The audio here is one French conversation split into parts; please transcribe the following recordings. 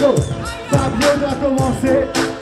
Fabio doit commencer.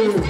Ooh.